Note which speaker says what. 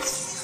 Speaker 1: Thanks.